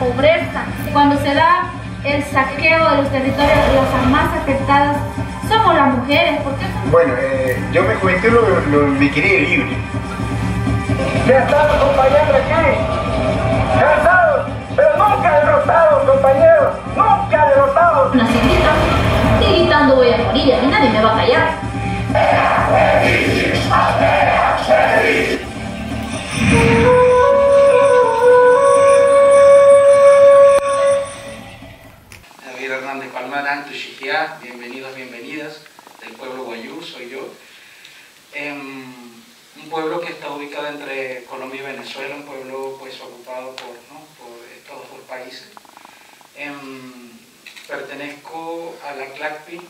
pobreza. Cuando se da el saqueo de los territorios, las más afectadas somos las mujeres. ¿Por qué son... Bueno, eh, yo me juventud lo, lo, me quería libre. Ya estamos, compañeros, aquí. Cansados, pero nunca derrotados, compañeros. Nunca derrotados. Una ciclista, estoy gritando voy a morir y a mí nadie me va a callar. Bienvenidos, bienvenidas, del pueblo Guayú, soy yo. Em, un pueblo que está ubicado entre Colombia y Venezuela, un pueblo pues ocupado por, ¿no? por estos dos países. Em, pertenezco a la CLACPI,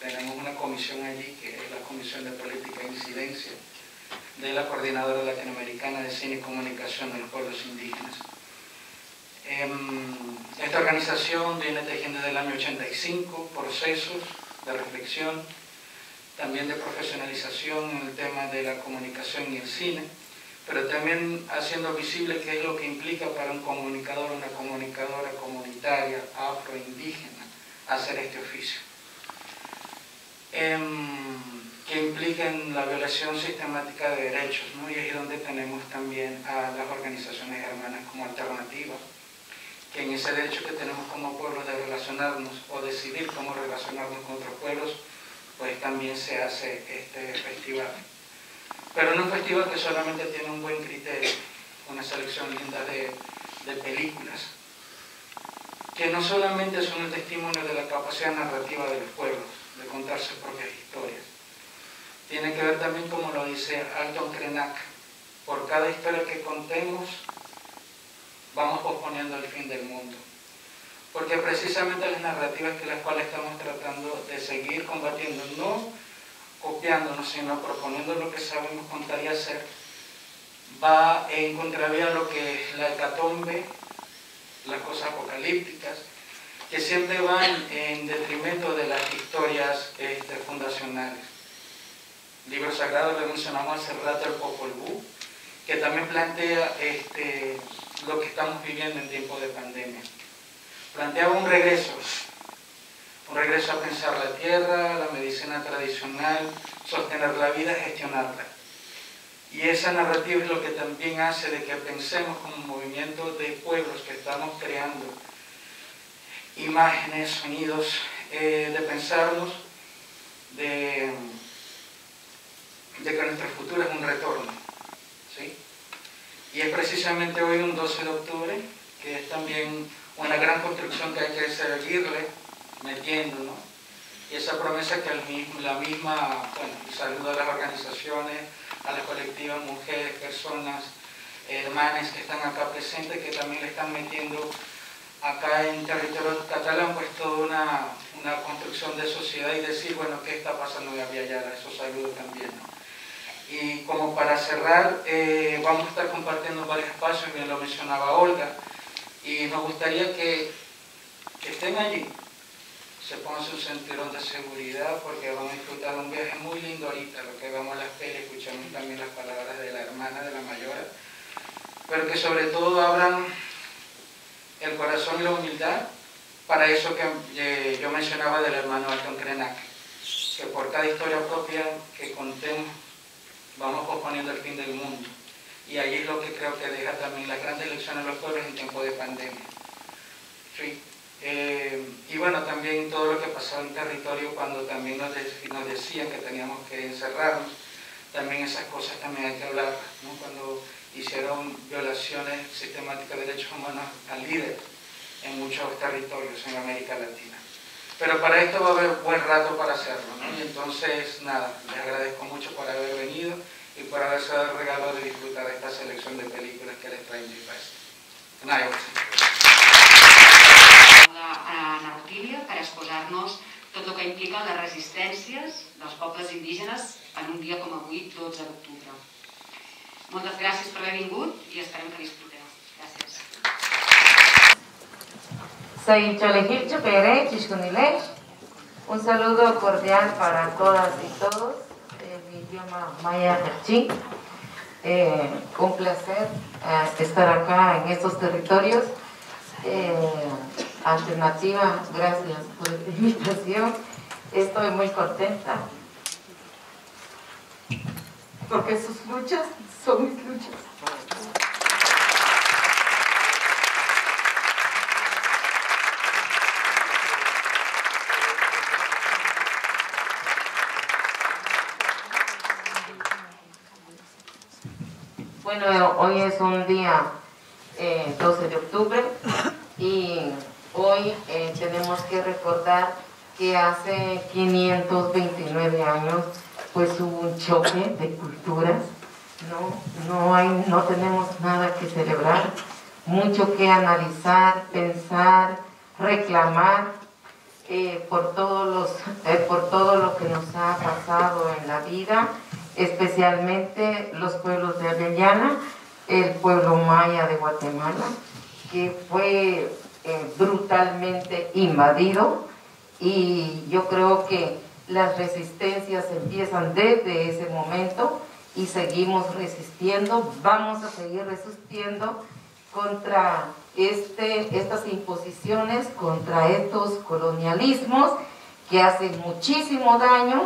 tenemos una comisión allí que es la Comisión de Política e Incidencia de la Coordinadora Latinoamericana de Cine y Comunicación de los Pueblos Indígenas. Em, esta organización viene tejiendo desde el año 85 procesos de reflexión, también de profesionalización en el tema de la comunicación y el cine, pero también haciendo visible qué es lo que implica para un comunicador, una comunicadora comunitaria, afroindígena, hacer este oficio. Em, que impliquen la violación sistemática de derechos, y ahí es donde tenemos también a las organizaciones hermanas como alternativa, que en ese derecho que tenemos como pueblos de relacionarnos o decidir cómo relacionarnos con otros pueblos, pues también se hace este festival. Pero no un festival que solamente tiene un buen criterio, una selección linda de, de películas, que no solamente son el testimonio de la capacidad narrativa de los pueblos, de contar sus propias historias, tiene que ver también, como lo dice Alton Krenak, por cada historia que contemos, vamos posponiendo el fin del mundo. Porque precisamente las narrativas que las cuales estamos tratando de seguir combatiendo, no copiándonos, sino proponiendo lo que sabemos contar y hacer, va en contravía a lo que es la hecatombe, las cosas apocalípticas, que siempre van en detrimento de las historias este, fundacionales. Libro sagrado, le mencionamos hace rato el Popol que también plantea este, lo que estamos viviendo en tiempo de pandemia. Planteaba un regreso, un regreso a pensar la tierra, la medicina tradicional, sostener la vida, gestionarla. Y esa narrativa es lo que también hace de que pensemos como movimiento de pueblos que estamos creando imágenes, sonidos, eh, de pensarnos, de, de que nuestro futuro es un retorno. ¿Sí? Y es precisamente hoy un 12 de octubre, que es también una gran construcción que hay que seguirle metiendo, ¿no? Y esa promesa que la misma, bueno, saludo a las organizaciones, a las colectivas, mujeres, personas, hermanas que están acá presentes, que también le están metiendo acá en territorio catalán, pues toda una, una construcción de sociedad y decir, bueno, ¿qué está pasando en Aviala? Eso saludo también. Y como para cerrar, eh, vamos a estar compartiendo varios espacios, bien lo mencionaba Olga, y nos gustaría que, que estén allí, se pongan su cinturón de seguridad porque van a disfrutar un viaje muy lindo ahorita, lo que vemos en las pelis, escuchamos también las palabras de la hermana, de la mayora, pero que sobre todo abran el corazón y la humildad para eso que eh, yo mencionaba del hermano Alton Krenak, que por cada historia propia que contemos vamos posponiendo el fin del mundo. Y ahí es lo que creo que deja también las grandes lecciones de los pueblos en tiempo de pandemia. Sí. Eh, y bueno, también todo lo que pasó en territorio cuando también nos, decían que teníamos que encerrarnos, también esas cosas también hay que hablar, ¿no? cuando hicieron violaciones sistemáticas de derechos humanos al líder en muchos territorios en América Latina. Pero para esto va a haber buen rato para hacerlo, ¿no? Y entonces, nada, les agradezco mucho por haber venido y por haberse dado el regalo de disfrutar esta selección de películas que les traen mi país. Nada, a Nautília per exposar-nos tot el que implica les resistències dels pobles indígenes en un dia com avui, 12 d'octubre. Moltes gràcies per haver vingut i esperem que disfruteu. Gràcies. Soy Cholegil Chupere, Chishkunilesh. Un saludo cordial para todas y todos. En idioma maya Ching. Eh, un placer eh, estar acá en estos territorios. Eh, alternativa, gracias por la invitación. Estoy muy contenta porque sus luchas son mis luchas. Bueno, hoy es un día 12 eh, de octubre y hoy eh, tenemos que recordar que hace 529 años pues hubo un choque de culturas, no, no, hay, no tenemos nada que celebrar, mucho que analizar, pensar, reclamar eh, por, todos los, por todo lo que nos ha pasado en la vida especialmente los pueblos de Avellana, el pueblo maya de Guatemala, que fue eh, brutalmente invadido. Y yo creo que las resistencias empiezan desde ese momento y seguimos resistiendo, vamos a seguir resistiendo contra este, estas imposiciones, contra estos colonialismos que hacen muchísimo daño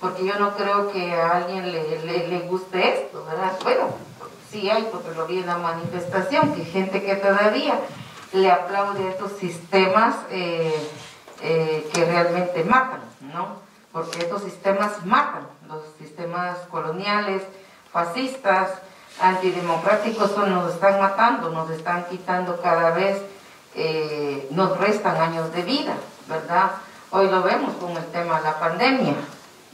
porque yo no creo que a alguien le, guste esto, ¿verdad? Bueno, sí hay, porque lo vi en la manifestación, que gente que todavía le aplaude a estos sistemas eh, eh, que realmente matan, ¿no? Porque estos sistemas matan, los sistemas coloniales, fascistas, antidemocráticos nos están matando, nos están quitando cada vez, eh, nos restan años de vida, ¿verdad? Hoy lo vemos con el tema de la pandemia,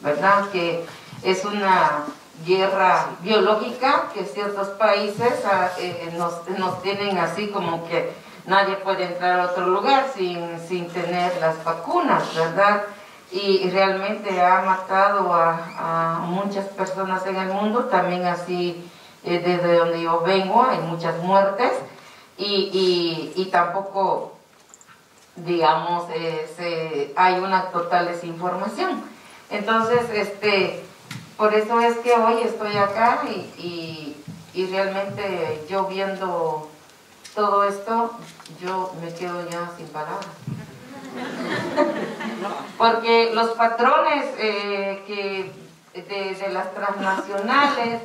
¿verdad? Que es una guerra biológica que ciertos países ah, eh, nos, tienen así como que nadie puede entrar a otro lugar sin, tener las vacunas, ¿verdad? Y, realmente ha matado a, muchas personas en el mundo, también así eh, desde donde yo vengo hay muchas muertes y, tampoco, digamos, eh, hay una total desinformación. Entonces, este, por eso es que hoy estoy acá y, realmente yo viendo todo esto, yo me quedo ya sin palabras. Porque los patrones eh, que de, las transnacionales,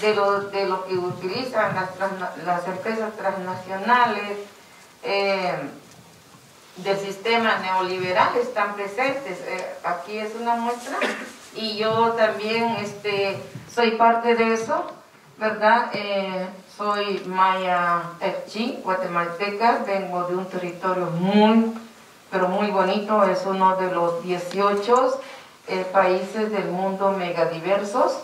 de lo, de lo que utilizan las, empresas transnacionales, eh, del sistema neoliberal están presentes. Eh, aquí es una muestra y yo también este, soy parte de eso, ¿verdad? Eh, soy Maya Erchi, guatemalteca, vengo de un territorio muy, pero muy bonito, es uno de los 18 eh, países del mundo megadiversos.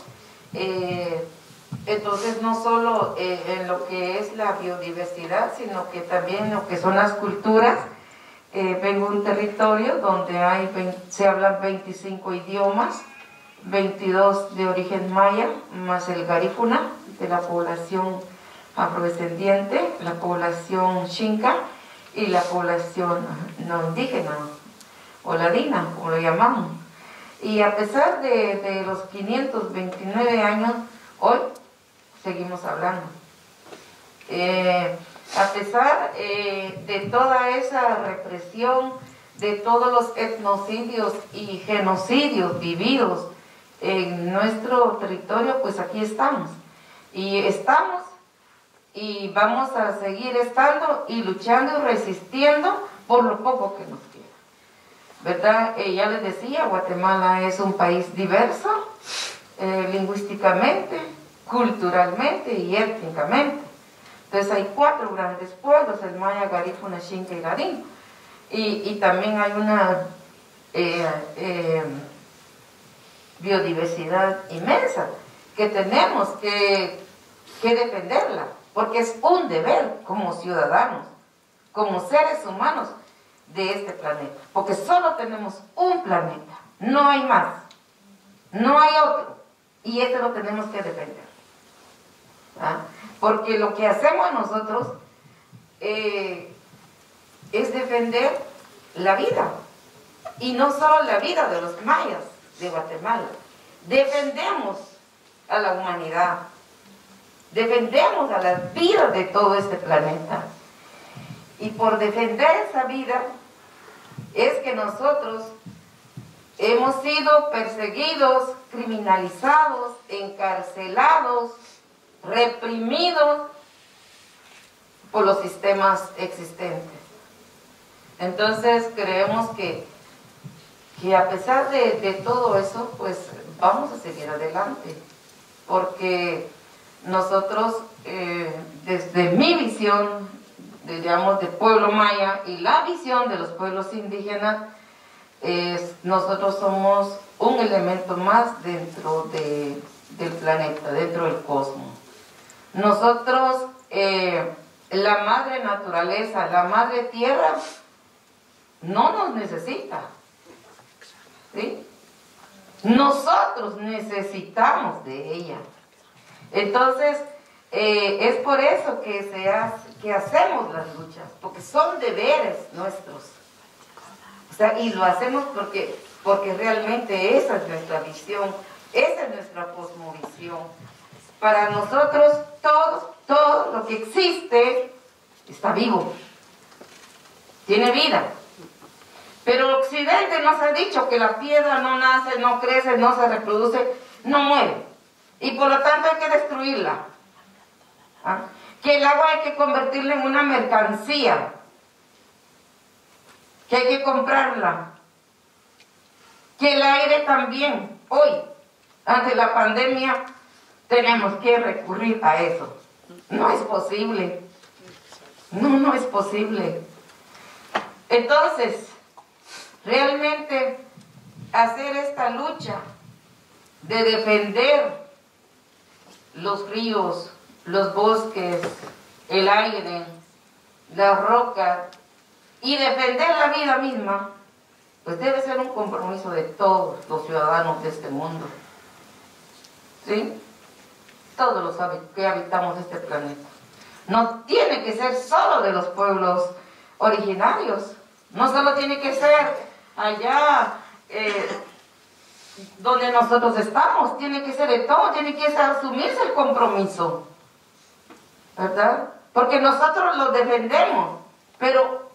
entonces no solo en lo que es la biodiversidad, sino que también en lo que son las culturas, eh, vengo de un territorio donde hay se hablan 25 idiomas, 22 de origen maya, más el garífuna de la población afrodescendiente, la población xinca y la población no indígena o ladina, como lo llamamos. Y a pesar de, de los 529 años, hoy seguimos hablando. Eh, a pesar eh, de toda esa represión, de todos los etnocidios y genocidios vividos en nuestro territorio, pues aquí estamos. Y estamos y vamos a seguir estando y luchando y resistiendo por lo poco que nos queda. ¿Verdad? Eh, ya les decía, Guatemala es un país diverso, eh, lingüísticamente, culturalmente y étnicamente. Entonces hay cuatro grandes pueblos, el Maya, Garífuna, Xinca y Garín. Y, también hay una eh, eh, biodiversidad inmensa que tenemos que, que defenderla, porque es un deber como ciudadanos, como seres humanos de este planeta, porque solo tenemos un planeta, no hay más, no hay otro, y este lo tenemos que defender. ¿Ah? Porque lo que hacemos nosotros eh, es defender la vida. y no solo la vida de los mayas de Guatemala, defendemos a la humanidad, defendemos a las vidas de todo este planeta. Y por defender esa vida es que nosotros hemos sido perseguidos, criminalizados, encarcelados, reprimidos por los sistemas existentes. Entonces creemos que, que a pesar de, todo eso, pues vamos a seguir adelante, porque nosotros, eh, desde mi visión, digamos, de pueblo maya y la visión de los pueblos indígenas, nosotros somos un elemento más dentro del planeta, dentro del cosmos. Nosotros, eh, la madre naturaleza, la madre tierra, no nos necesita. ¿sí? Nosotros necesitamos de ella. Entonces, eh, es por eso que, se que hacemos las luchas, porque son deberes nuestros. y lo hacemos porque, porque realmente esa es nuestra visión, esa es nuestra cosmovisión. Para nosotros, todo, todo lo que existe está vivo, tiene vida. Pero el occidente nos ha dicho que la piedra no nace, no crece, no se reproduce, no muere. Y por lo tanto hay que destruirla. ¿Ah? Que el agua hay que convertirla en una mercancía. Que hay que comprarla. Que el aire también. Hoy, ante la pandemia, tenemos que recurrir a eso. No es posible. No, no es posible. Entonces, realmente hacer esta lucha de defender los ríos, los bosques, el aire, la roca y defender la vida misma, pues debe ser un compromiso de todos los ciudadanos de este mundo. ¿Sí? Todos los que habitamos este planeta. No tiene que ser solo de los pueblos originarios. No solo tiene que ser allá eh, donde nosotros estamos, tiene que ser de todo, tiene que asumirse el compromiso, ¿verdad? Porque nosotros lo defendemos, pero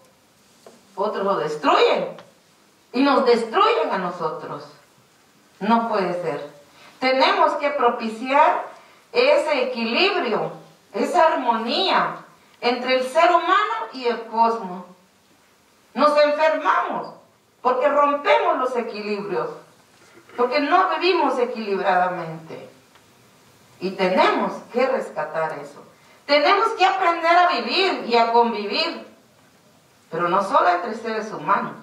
otros lo destruyen y nos destruyen a nosotros. No puede ser. Tenemos que propiciar ese equilibrio, esa armonía entre el ser humano y el cosmos. Nos enfermamos porque rompemos los equilibrios, porque no vivimos equilibradamente. Y tenemos que rescatar eso. Tenemos que aprender a vivir y a convivir, pero no solo entre seres humanos.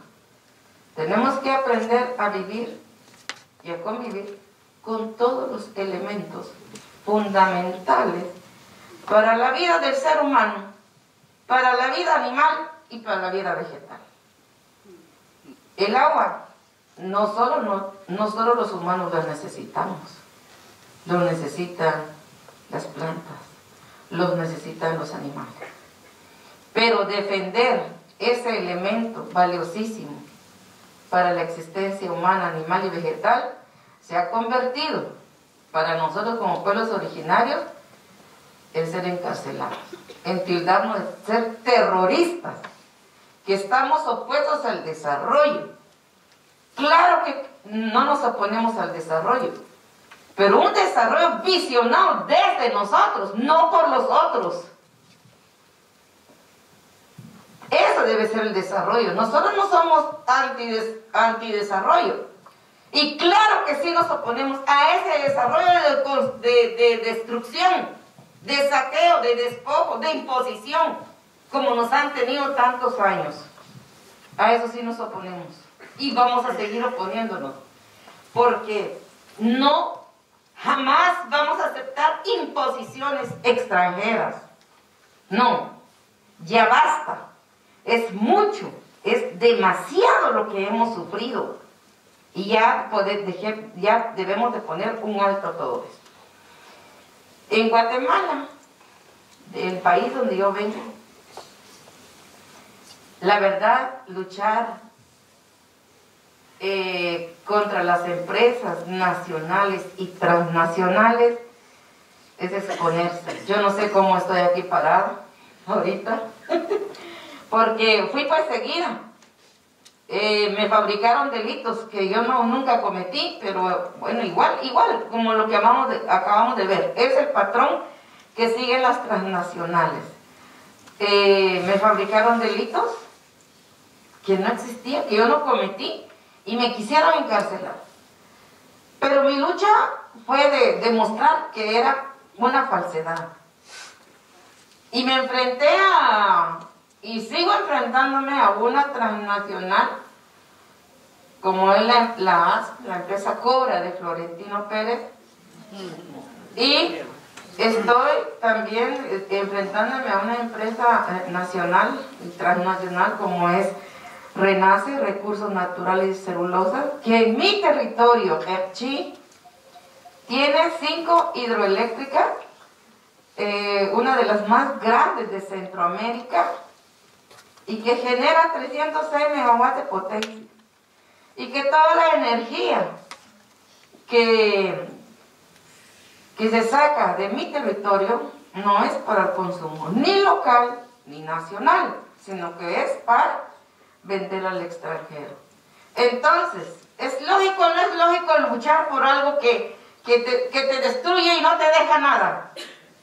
Tenemos que aprender a vivir y a convivir con todos los elementos fundamentales para la vida del ser humano, para la vida animal y para la vida vegetal. El agua, no solo, los humanos la necesitamos, lo necesitan las plantas, lo necesitan los animales. Pero defender ese elemento valiosísimo para la existencia humana, animal y vegetal se ha convertido para nosotros como pueblos originarios en ser encarcelados, en tildarnos de ser terroristas que estamos opuestos al desarrollo. Claro que no nos oponemos al desarrollo, pero un desarrollo visionado desde nosotros, no por los otros. Eso debe ser el desarrollo. Nosotros no somos antidesarrollo. Y claro que sí nos oponemos a ese desarrollo de, de destrucción, de saqueo, de despojo, de imposición como nos han tenido tantos años. A eso sí nos oponemos. Y vamos a seguir oponiéndonos. Porque no, jamás vamos a aceptar imposiciones extranjeras. No, ya basta. Es mucho, es demasiado lo que hemos sufrido. Y ya, poder, ya debemos de poner un alto a todo esto. En Guatemala, el país donde yo vengo, la verdad, luchar eh, contra las empresas nacionales y transnacionales es exponerse. Yo no sé cómo estoy aquí parada ahorita, porque fui perseguida. Eh, me fabricaron delitos que yo no, nunca cometí, pero bueno, igual, igual, como lo que acabamos de ver, es el patrón que siguen las transnacionales. Eh, me fabricaron delitos que no existían, que yo no cometí, y me quisieron encarcelar. Pero mi lucha fue de demostrar que era una falsedad. Y me enfrenté a, y sigo enfrentándome a una transnacional, como es la, la, la empresa Cobra de Florentino Pérez. Y estoy también enfrentándome a una empresa eh, nacional y transnacional como es Renace Recursos Naturales y Celulosa, que en mi territorio, Erchi, tiene cinco hidroeléctricas, eh, una de las más grandes de Centroamérica, y que genera 306 megawatts de potencia. Y que toda la energía que, que se saca de mi territorio no es para consumo ni local ni nacional, sino que es para vender al extranjero. Entonces, ¿es lógico o no es lógico luchar por algo que, que, te, destruye y no te deja nada?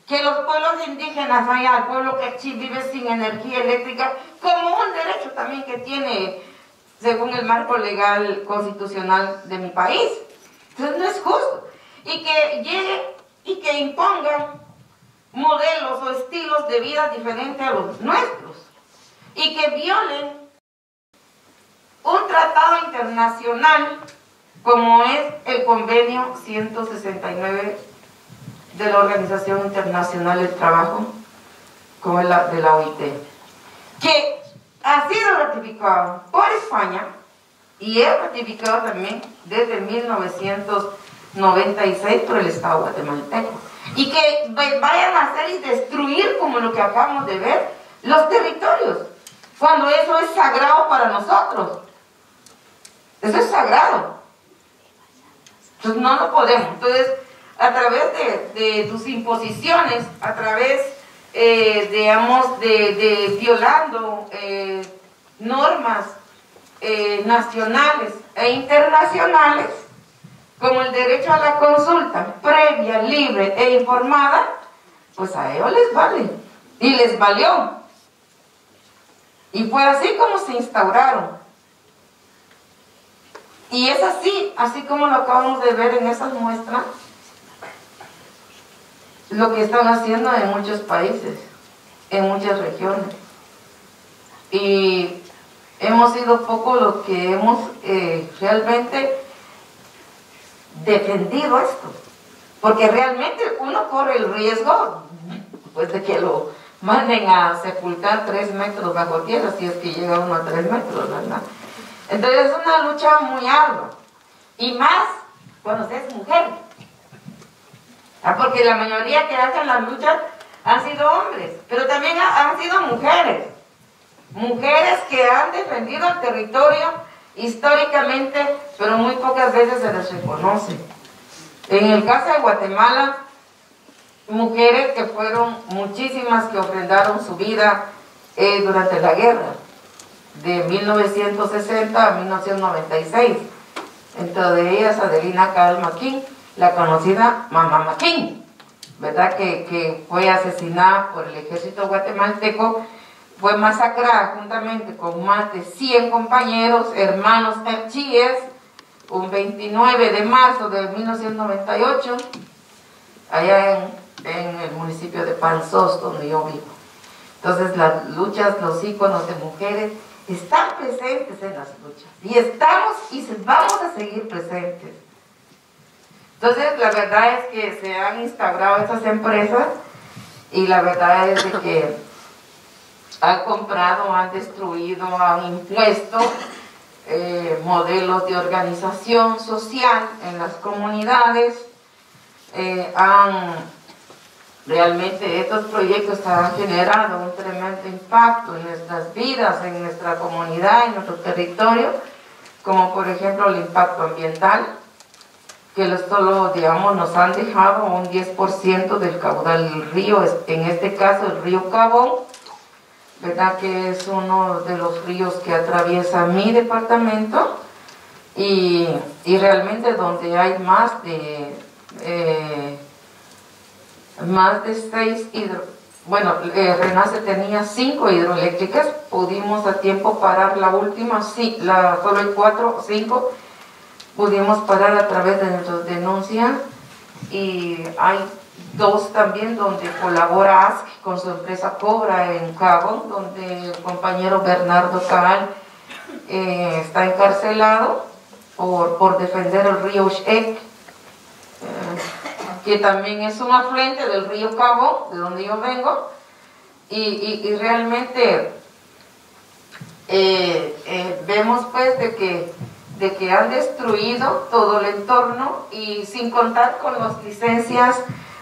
Que los pueblos indígenas allá, el pueblo que vive sin energía eléctrica, como un derecho también que tiene según el marco legal constitucional de mi país. Entonces no es justo. Y que llegue y que impongan modelos o estilos de vida diferentes a los nuestros. Y que violen un tratado internacional como es el convenio 169 de la Organización Internacional del Trabajo, como es la de la OIT, que ha sido ratificado por España y es ratificado también desde 1996 por el Estado guatemalteco. Y que vayan a hacer y destruir, como lo que acabamos de ver, los territorios, cuando eso es sagrado para nosotros. Eso es sagrado. Entonces no lo podemos. Entonces, a través de, tus imposiciones, a través, eh, digamos, de, violando eh, normas eh, nacionales e internacionales, como el derecho a la consulta previa, libre e informada, pues a ellos les vale. Y les valió. Y fue así como se instauraron y es así, así como lo acabamos de ver en esas muestras, lo que están haciendo en muchos países, en muchas regiones. Y hemos sido poco lo que hemos eh, realmente defendido esto. Porque realmente uno corre el riesgo pues, de que lo manden a sepultar tres metros bajo tierra, si es que llega uno a tres metros, ¿verdad? Entonces es una lucha muy ardua. Y más cuando usted es mujer. Ah, porque la mayoría que hacen las luchas han sido hombres, pero también han sido mujeres. Mujeres que han defendido el territorio históricamente, pero muy pocas veces se les reconoce. En el caso de Guatemala, mujeres que fueron muchísimas que ofrendaron su vida eh, durante la guerra de 1960 a 1996. Entre ellas Adelina Cal Maquín, la conocida Mamá Maquín, ¿verdad? Que, que, fue asesinada por el ejército guatemalteco, fue masacrada juntamente con más de 100 compañeros, hermanos archíes, un 29 de marzo de 1998, allá en, en el municipio de Panzós, donde yo vivo. Entonces las luchas, los íconos de mujeres, están presentes en las luchas y estamos y vamos a seguir presentes. Entonces, la verdad es que se han instaurado estas empresas y la verdad es que han comprado, han destruido, han impuesto eh, modelos de organización social en las comunidades, eh, han Realmente estos proyectos han generado un tremendo impacto en nuestras vidas, en nuestra comunidad, en nuestro territorio, como por ejemplo el impacto ambiental, que solo, digamos, nos han dejado un 10% del caudal del río, en este caso el río Cabón, ¿verdad? Que es uno de los ríos que atraviesa mi departamento y, realmente donde hay más de, eh, más de seis hidro, bueno, eh, Renace tenía cinco hidroeléctricas, pudimos a tiempo parar la última, sí, la, solo hay cuatro cinco, pudimos parar a través de nuestra denuncia y hay dos también donde colabora ASC con su empresa Cobra en Cabo, donde el compañero Bernardo Cabal eh, está encarcelado por, por, defender el río Sheck, eh, que también es un afluente del río Cabo, de donde yo vengo, y, realmente eh, vemos pues de que de que han destruido todo el entorno y sin contar con las licencias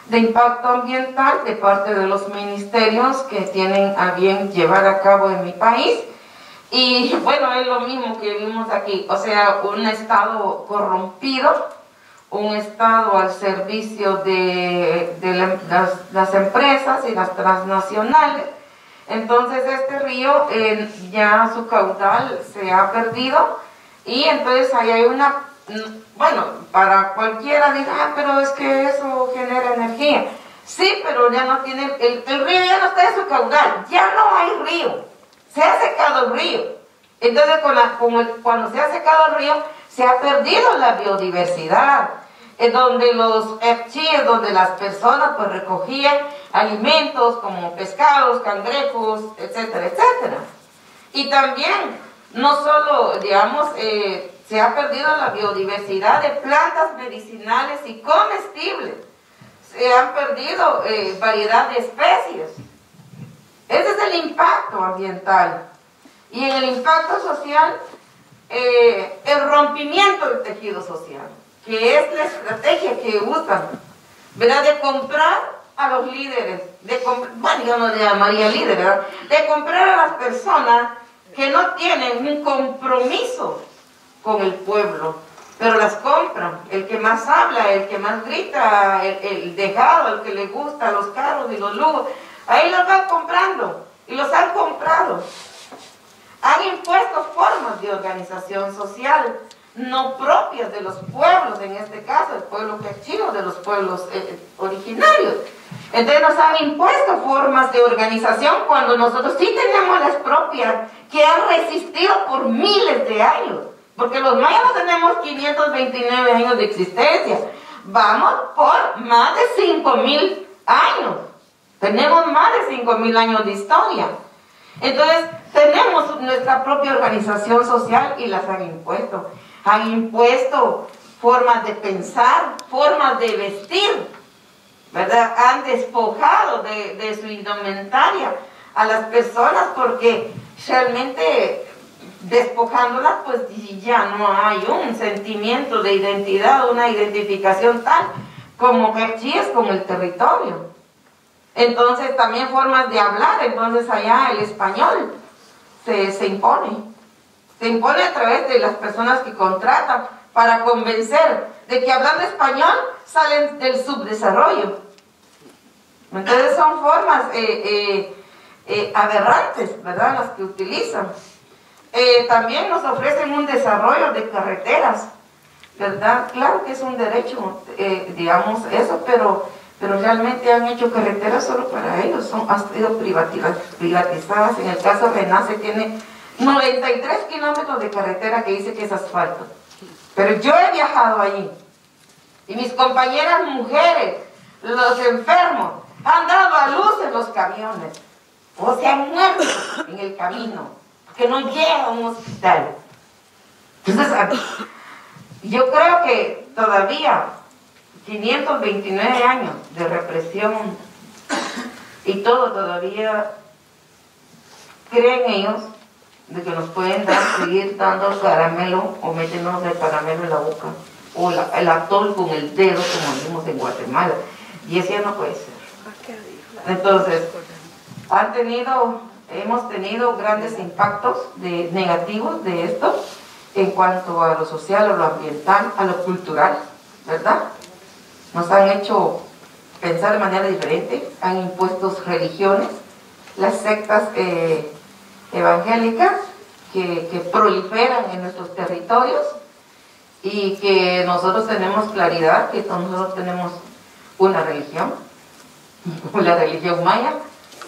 de impacto ambiental de parte de los ministerios que tienen a bien llevar a cabo en mi país. Y bueno, es lo mismo que vimos aquí, o sea, un Estado corrompido, un Estado al servicio de, las, las, empresas y las transnacionales. Entonces este río ya su caudal se ha perdido y entonces ahí hay una, bueno, para cualquiera diga, ah, pero es que eso genera energía. Sí, pero ya no tiene, el, río ya no está en su caudal, ya no hay río, se ha secado el río. Entonces cuando se ha secado el río, se ha perdido la biodiversidad, en donde los es donde las personas pues recogían alimentos como pescados, cangrejos, etcétera, etcétera. Y también no solo, digamos, eh, se ha perdido la biodiversidad de plantas medicinales y comestibles, se han perdido eh, variedad de especies. Ese es el impacto ambiental. Y en el impacto social, eh, el rompimiento del tejido social, que es la estrategia que usan, ¿verdad? De comprar a los líderes, de bueno, yo no le llamaría líderes. De comprar a las personas que no tienen un compromiso con el pueblo, pero las compran. El que más habla, el que más grita, el, dejado, el que le gusta los carros y los lujos, ahí los van comprando y los han comprado. Han impuesto formas de organización social no propias de los pueblos, en este caso el pueblo quechino, de los pueblos eh, originarios. Entonces nos han impuesto formas de organización cuando nosotros sí tenemos las propias que han resistido por miles de años. Porque los mayas no tenemos 529 años de existencia. Vamos por más de 5000 años. Tenemos más de 5000 años de historia. Entonces, tenemos nuestra propia organización social y las han impuesto. Han impuesto formas de pensar, formas de vestir, Han despojado de, su indumentaria a las personas porque realmente despojándolas pues ya no hay un sentimiento de identidad, una identificación tal como que es con el territorio. Entonces también formas de hablar, entonces allá el español se, se impone. Se impone a través de las personas que contratan para convencer de que hablando español salen del subdesarrollo. Entonces son formas eh, eh, eh, aberrantes, ¿verdad? Las que utilizan. también nos ofrecen un desarrollo de carreteras, ¿verdad? Claro que es un derecho, digamos eso, pero, pero realmente han hecho carreteras solo para ellos, son, han sido privatizadas. En el caso de Renace tiene 93 kilómetros de carretera que dice que es asfalto. Pero yo he viajado allí y mis compañeras mujeres, los enfermos, han dado a luz en los camiones o se han muerto en el camino porque no llega a un hospital. Entonces, yo creo que todavía 529 años de represión y todo todavía creen ellos de que nos pueden dar, seguir dando el caramelo o meternos el caramelo en la boca o el atol con el dedo como vimos en Guatemala. Y eso ya no puede ser. Entonces, han tenido, hemos tenido grandes impactos de, negativos de esto. en cuanto a lo social, a lo ambiental, a lo cultural, ¿verdad? Nos han hecho pensar de manera diferente, han impuesto religiones, las sectas eh, evangélicas que, proliferan en nuestros territorios y que nosotros tenemos claridad que nosotros tenemos una religión, la religión maya,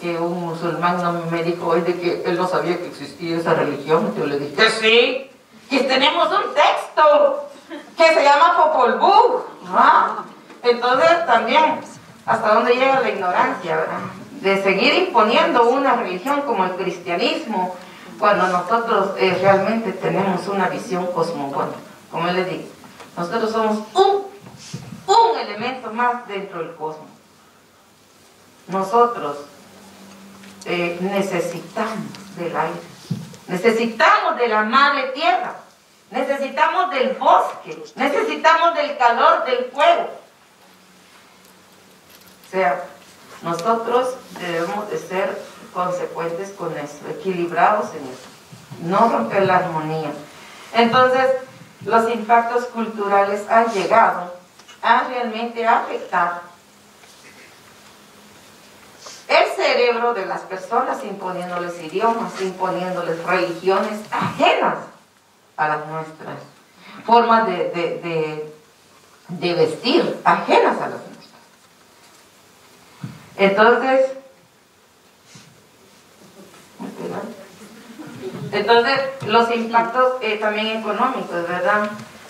que un musulmán no me dijo hoy de que él no sabía que existía esa religión. Yo le dije que sí, que tenemos un texto que se llama Popol Vuh. ¿ah? Entonces también, ¿hasta dónde llega la ignorancia? ¿verdad? De seguir imponiendo una religión como el cristianismo, cuando nosotros eh, realmente tenemos una visión cosmogonal. Como les digo, nosotros somos un, un elemento más dentro del cosmos. Nosotros eh, necesitamos del aire, necesitamos de la madre tierra, necesitamos del bosque, necesitamos del calor del fuego. O sea, nosotros debemos de ser consecuentes con eso, equilibrados en eso, no romper la armonía. Entonces, los impactos culturales han llegado a realmente afectar el cerebro de las personas imponiéndoles idiomas, imponiéndoles religiones ajenas a las nuestras, formas de, de, de, vestir ajenas a las nuestras. Entonces, entonces los impactos eh, también económicos, ¿verdad?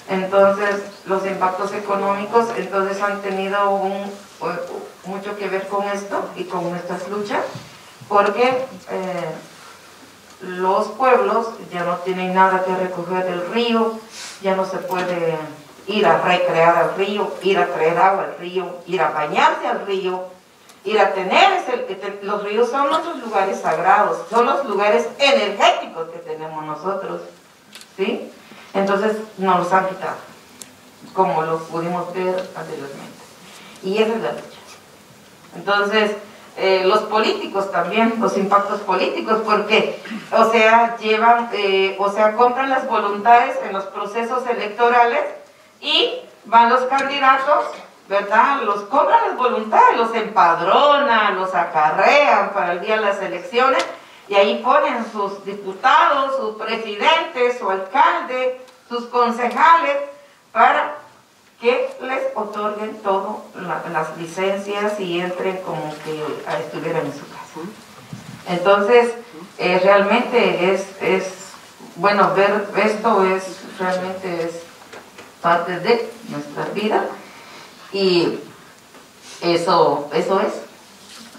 Entonces, los impactos económicos entonces han tenido un, mucho que ver con esto y con nuestras luchas, porque eh, los pueblos ya no tienen nada que recoger del río, ya no se puede ir a recrear al río, ir a traer agua al río, ir a bañarse al río, ir a tener, ese, los ríos son nuestros lugares sagrados, son los lugares energéticos que tenemos nosotros, ¿sí? Entonces nos los han quitado, como lo pudimos ver anteriormente. Y esa es la lucha. Entonces, eh, los políticos también, los impactos políticos, porque, o sea, llevan, eh, o sea, compran las voluntades en los procesos electorales y van los candidatos, ¿verdad? Los compran las voluntades, los empadronan, los acarrean para el día de las elecciones y ahí ponen sus diputados, sus presidentes, su alcalde, sus concejales, para que les otorguen todas las licencias y entren como que estuvieran en su casa. Entonces, eh, realmente es, es, bueno, ver esto es, realmente es parte de nuestra vida y eso, eso es.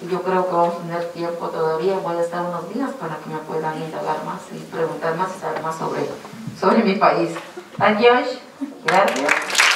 Yo creo que vamos a tener tiempo todavía, voy a estar unos días para que me puedan indagar más y preguntar más y saber más sobre, sobre mi país. Adiós, gracias.